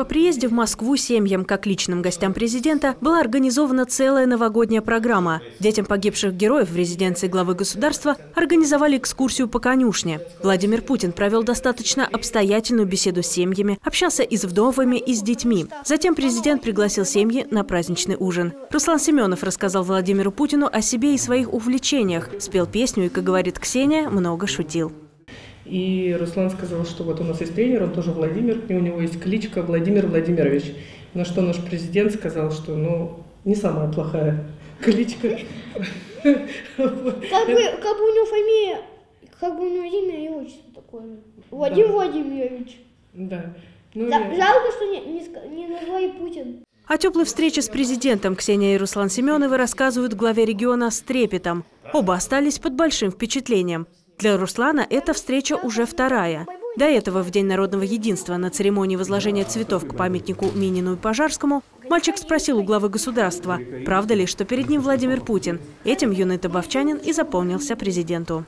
По приезде в Москву семьям, как личным гостям президента, была организована целая новогодняя программа. Детям погибших героев в резиденции главы государства организовали экскурсию по конюшне. Владимир Путин провел достаточно обстоятельную беседу с семьями, общался и с вдовами, и с детьми. Затем президент пригласил семьи на праздничный ужин. Руслан Семенов рассказал Владимиру Путину о себе и своих увлечениях, спел песню и, как говорит Ксения, много шутил. И Руслан сказал, что вот у нас есть тренер, он тоже Владимир, и у него есть кличка Владимир Владимирович. На что наш президент сказал, что ну не самая плохая кличка. Как бы, как бы у него фамилия, как бы у него имя и отчество такое. Владимир да. Владимирович. Да. Ну, да и... Жалко, что не, не, не назвали Путин. О теплой встрече с президентом Ксения и Руслан Семеновы рассказывают главе региона с трепетом. Оба остались под большим впечатлением. Для Руслана эта встреча уже вторая. До этого, в День народного единства, на церемонии возложения цветов к памятнику Минину и Пожарскому, мальчик спросил у главы государства, правда ли, что перед ним Владимир Путин. Этим юный табовчанин и запомнился президенту.